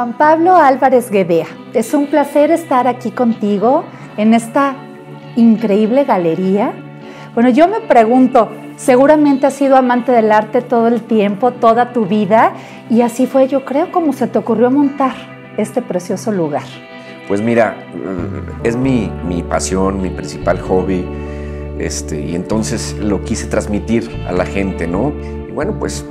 Juan Pablo Álvarez Guevea, es un placer estar aquí contigo en esta increíble galería. Bueno, yo me pregunto, seguramente has sido amante del arte todo el tiempo, toda tu vida, y así fue, yo creo, como se te ocurrió montar este precioso lugar. Pues mira, es mi, mi pasión, mi principal hobby, este, y entonces lo quise transmitir a la gente, ¿no? Y bueno, pues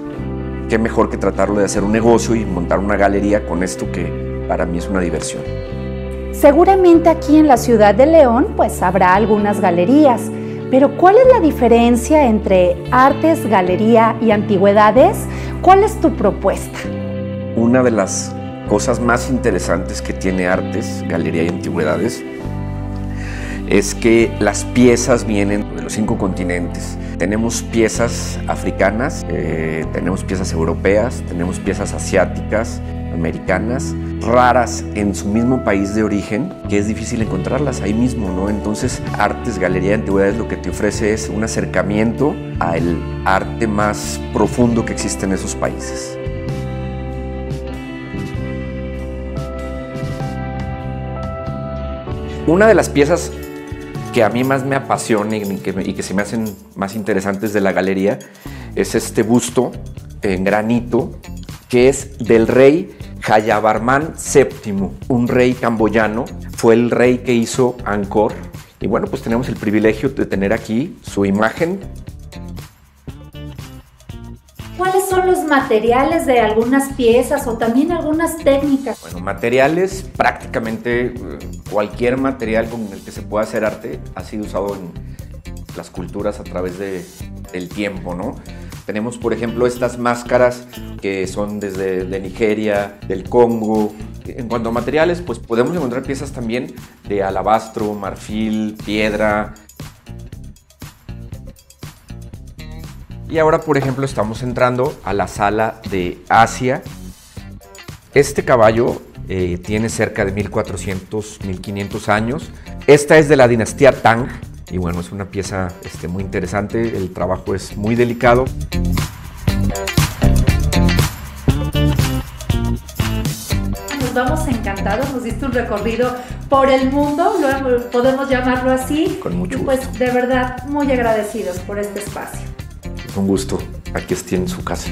qué mejor que tratarlo de hacer un negocio y montar una galería con esto que para mí es una diversión. Seguramente aquí en la ciudad de León pues habrá algunas galerías, pero ¿cuál es la diferencia entre artes, galería y antigüedades? ¿Cuál es tu propuesta? Una de las cosas más interesantes que tiene artes, galería y antigüedades es que las piezas vienen de los cinco continentes. Tenemos piezas africanas, eh, tenemos piezas europeas, tenemos piezas asiáticas, americanas, raras en su mismo país de origen, que es difícil encontrarlas ahí mismo, ¿no? Entonces, Artes, Galería de Antigüedades lo que te ofrece es un acercamiento al arte más profundo que existe en esos países. Una de las piezas que a mí más me apasiona y que, se me hacen más interesantes de la galería es este busto en granito que es del rey Jayavarman VII, un rey camboyano. Fue el rey que hizo Angkor. Y bueno, pues tenemos el privilegio de tener aquí su imagen ¿Cuáles son los materiales de algunas piezas o también algunas técnicas? Bueno, materiales, prácticamente eh, cualquier material con el que se pueda hacer arte ha sido usado en las culturas a través de, del tiempo, ¿no? Tenemos, por ejemplo, estas máscaras que son desde de Nigeria, del Congo. En cuanto a materiales, pues podemos encontrar piezas también de alabastro, marfil, piedra, Y ahora, por ejemplo, estamos entrando a la sala de Asia. Este caballo eh, tiene cerca de 1400, 1500 años. Esta es de la dinastía Tang y bueno, es una pieza este, muy interesante. El trabajo es muy delicado. Nos vamos encantados, nos diste un recorrido por el mundo, podemos llamarlo así. Con mucho y pues de verdad muy agradecidos por este espacio. Un gusto. Aquí esté en su casa.